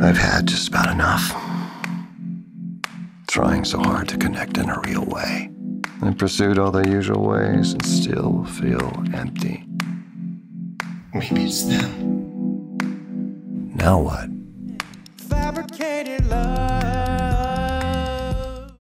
I've had just about enough. Trying so hard to connect in a real way. I pursued all the usual ways and still feel empty. Maybe it's them. Now what? Fabricated love.